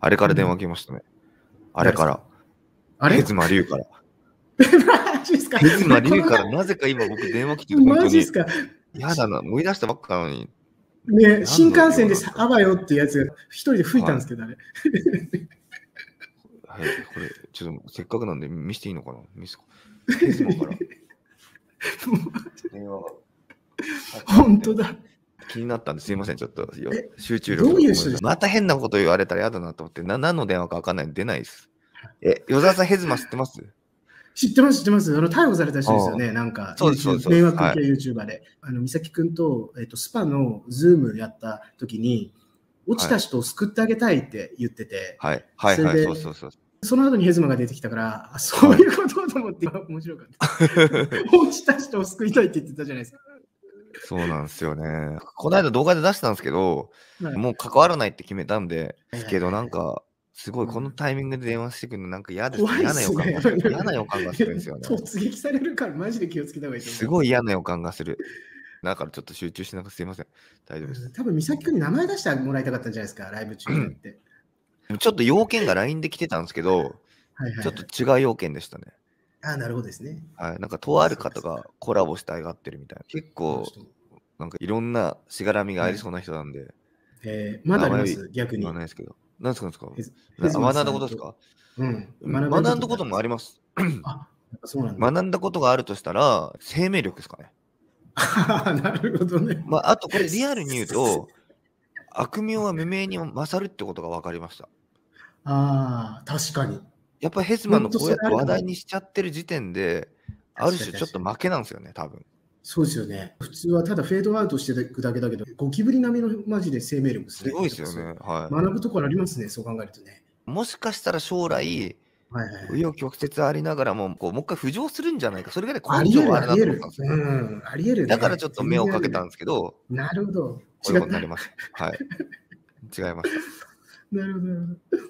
あれから電話来ましたね。あれから。あれ？ヘズマリュウから。マジっすかヘズマリュウからなぜか今僕電話来てて、本当にマジっす。か？やだな、思い出したばっかなのに。ね、新幹線でさあばよっていうやつが一人で吹いたんですけど、あれ。はい、これ、ちょっとせっかくなんで見せていいのかな？見せヘズマから。電話が。本当だ。気になったんですいません、ちょっと集中力がどういう人ですまた変なこと言われたら嫌だなと思って、な何の電話か分かんないんで出ないです。え、与沢さん、へずま知ってます？知ってます、知ってます。あの逮捕された人ですよね、なんか、そうですそうです迷惑は系 YouTuber で。あの三崎くんと,、えっとスパのズームやった時に、落ちた人を救ってあげたいって言ってて、はい、はい、はい、そうそうそう。その後にへずまが出てきたから、あそういうことと思って、面白かった。落ちた人を救いたいって言ってたじゃないですか。そうなんですよね。この間動画で出したんですけど、はいもう関わらないって決めたんで、はいけどなんか、すごいこのタイミングで電話してくるのなんか嫌です、怖いっ嫌な予すね感がする。嫌な予感がするんですよね。突撃されるから、マジで気をつけた方がいいと思う。すごい嫌な予感がする。だからちょっと集中しなくてすいません。大丈夫です。多分美咲くんに名前出してもらいたかったんじゃないですか、ライブ中にって。ちょっと要件が LINE で来てたんですけど、はいはいはいちょっと違う要件でしたね。あなるほどですね。はい、なんかとある方がコラボしてあがってるみたいな。結構、なんかいろんなしがらみがありそうな人なんで、えーまだありま名す、逆に。ないですけど。何ですか何ですか学んだことですか？うん。学んだこともあります。あ、そうなんだ。学んだことがあるとしたら、生命力ですかね。なるほどね。まあ、あとこれリアルに言うと、悪名は無名に勝るってことが分かりました。ああ、確かに。やっぱりヘズマンのこうやって話題にしちゃってる時点で、ある種ちょっと負けなんですよね、多分。そうですよね。普通はただフェードアウトしていくだけだけど、ゴキブリ並みのマジで生命力ですね。すごいですよね。は学ぶところありますね、そう考えるとね。い。もしかしたら将来、はいはいはい。紆余曲折ありながらも、こうもう一回浮上するんじゃないか、それぐらい根性はあるなありえると思ったんです。よ。うん、ありえる、ね。だからちょっと目をかけたんですけど、なるほど。こういうことになりました。はい。違いました。なるほど。